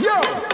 Yo!